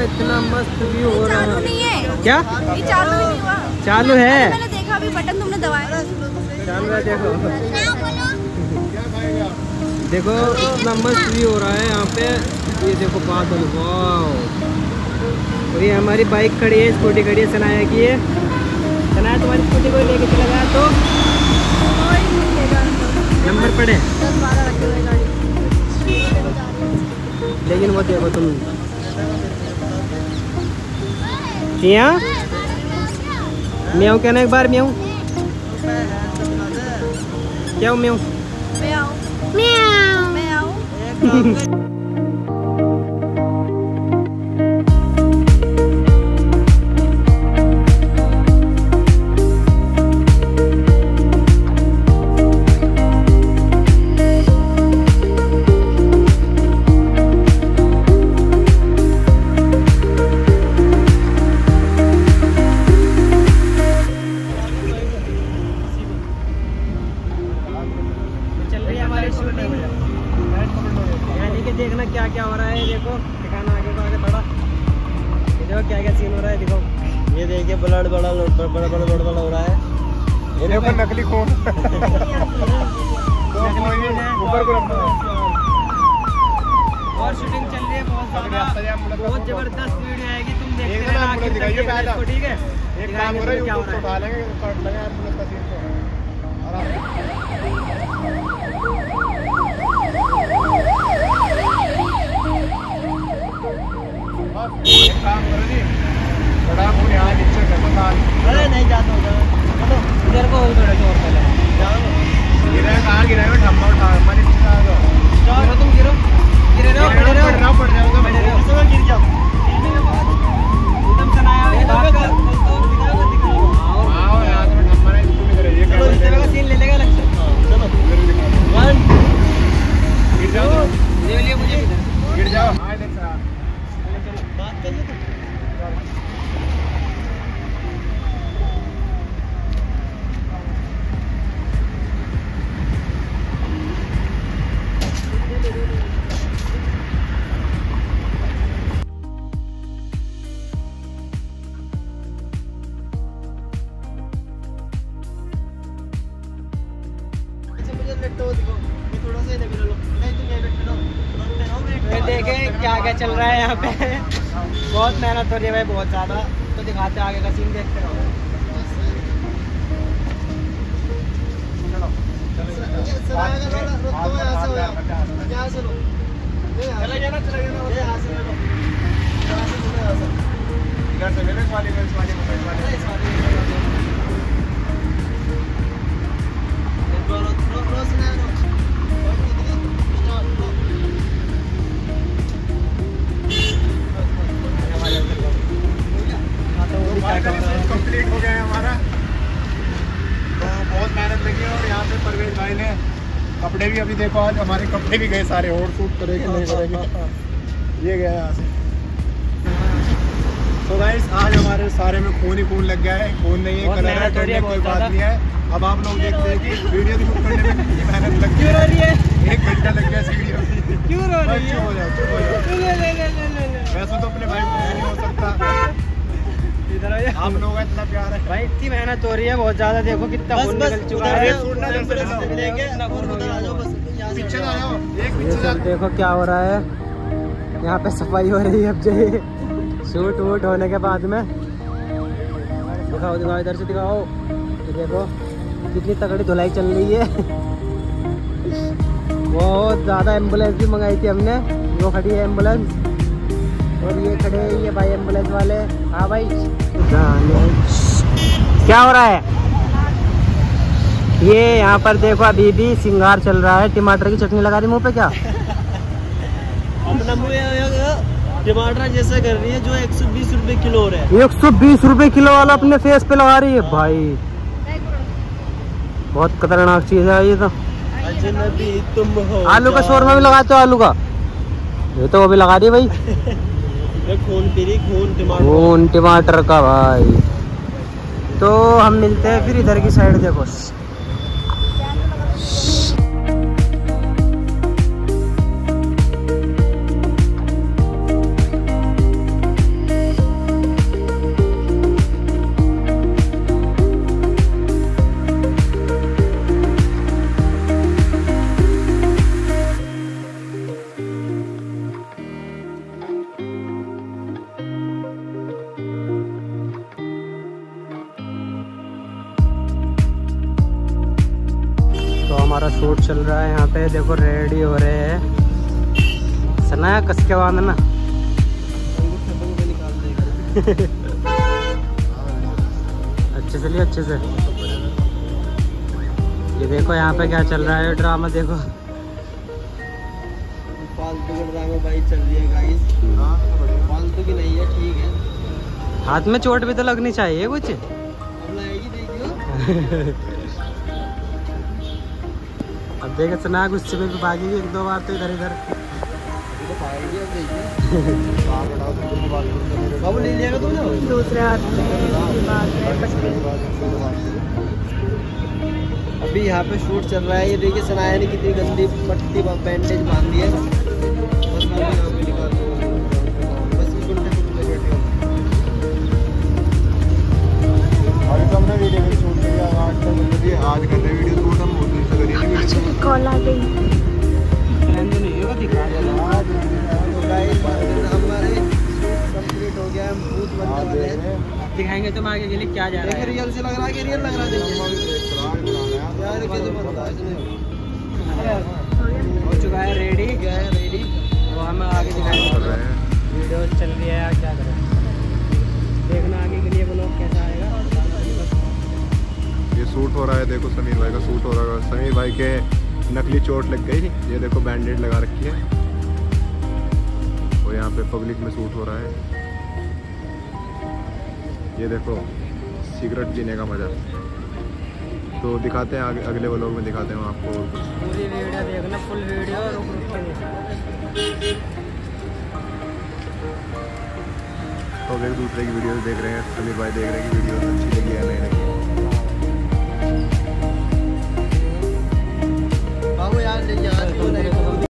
का इतना मस्त व्यू हो रहा है। है। क्या? ये चालू नहीं हुआ। चालू है? मैंने देखा अभी बटन तुमने दबाया। चालू है देखो। देखो इतना मस्त व्यू हो रहा है यहाँ पे। ये देखो बादल वाह और ये हमारी बाइक खड़ी है स्कूटी खड़ी है सनाया की है। सनाया तुम्हारी स्कूटी को लेके चला गया तो? नंबर पड़े। लेकिन वो देखो तुम। चिया म्याऊ कहना एक बार म्याऊ क्या म्याऊ म्याऊ आऊँ यहाँ देखिए देखना क्या क्या हो रहा है देखो दिखाना आगे को आगे थोड़ा। ये देखो क्या क्या सीन हो रहा है देखो। ये देखिए ब्लड बड़ा बड़ा बड़ा बड़ा हो रहा है। ये देखो। नकली खून ऊपर को और शूटिंग चल रही है बहुत ज़्यादा। बहुत ज़बरदस्त वीडियो आएगी तुम देखते रहना पहला। ठीक है? एक काम हो रहा है हो यूट्यूब रहा पे है। उठा लेंगे कट हो दिखो मैं थोड़ा सा इधर लो नहीं तुम ये बैठ लो रहो ये देखें क्या क्या चल रहा है यहाँ पे। बहुत मेहनत हो रही है भाई बहुत ज़्यादा। तो दिखाते हैं आगे का सीन देखते रहो। चला। जाना चला जाना ये यहाँ से। ले लो। यहाँ से थोड़ा यहाँ से। इधर से मेरे वाली वाली वाली। कपड़े भी अभी देखो आज हमारे कपड़े भी गए सारे और सूट करेंगे नहीं करेंगे ये गया यहाँ से तो गाइस आज हमारे सारे में खून ही खून लग गया है खून नहीं है कलर है है, कोई बात नहीं है। अब आप लोग देखते हैं कि वीडियो शूट करने में कितनी मेहनत लग रही है। एक घंटा लग गया इस वीडियो क्यों रो रही हो? इधर आ आप लोगों इतना प्यार है। भाई इतनी मेहनत हो रही है बहुत ज़्यादा देखो कितना बस बस चुका है। देखो क्या हो रहा है। यहाँ पे सफ़ाई हो रही है अब जो शूट वूट होने के बाद में। दिखाओ दिखाओ इधर से दिखाओ। ये देखो कितनी तगड़ी धुलाई चल रही है। बहुत ज़्यादा एंबुलेंस भी मंगाई थी हमने। वो खड़ी है एंबुलेंस। और ये खड़े हैं ये भाई एंबुलेंस वाले। हाँ भाई। क्या हो रहा है? ये यहाँ पर देखो अभी भी सिंगार चल रहा है। टमाटर की चटनी लगा रही मुँह पे क्या? अपना मुँह टमाटर जैसे कर रही है जो 120 रुपए किलो हो रहा है। एक सौ बीस रूपए किलो वाला अपने फेस पे लगा रही है। भाई बहुत खतरनाक चीज़ है ये तो। तुम हो आलू का शोरमा भी लगाते हो आलू का? ये तो वो भी लगा रही है भाई। खून टमाटर। का भाई। तो हम मिलते हैं फिर इधर की साइड देखो। हमारा शूट चल रहा है यहाँ पे। देखो रेडी हो रहे हैं। सना कस के बांधना अच्छे से लिए अच्छे से। ये देखो यहाँ पे क्या चल रहा है ड्रामा देखो। फालतू का ड्रामा भाई चल रही है गाइस फालतू की नहीं है ठीक है। हाथ में चोट भी तो लगनी चाहिए कुछ। अब लगेगी देखियो। अब देखे तो ना गुस्से में भी भागेगी एक दो बार तो इधर इधर। दूसरे हाथ अभी यहाँ पे शूट चल रहा है ये देखिए सनाया ने कितनी गंदी पट्टी बैंडेज बाँध दी है। दिखाएँगे तुम आगे के लिए क्या जा देखिए रियल से लग रहा है कि रियल लग रहा है यार कैसे बनता है इसने हो चुका है रेडी गया है रेडी तो हम आगे दिखाएँगे। वीडियो चल रही है यार क्या करें। देखना आगे के लिए ब्लॉग कैसा आएगा। ये सूट हो रहा है देखो समीर भाई का सूट हो रहा है। समीर भाई के नकली चोट लग गई। ये देखो बैंडेड लगा रखी है। और यहाँ पे पब्लिक में सूट हो रहा है। ये देखो सिगरेट पीने का मज़ा। तो दिखाते हैं आगे अगले व्लॉग में दिखाते हैं आपको। पूरी वीडियो देखना फुल वीडियो और तो एक दूसरे की वीडियोस देख रहे हैं समीर भाई देख रहे हैं कि वीडियोस अच्छी लगी है नहीं लगी। बाबू यार यार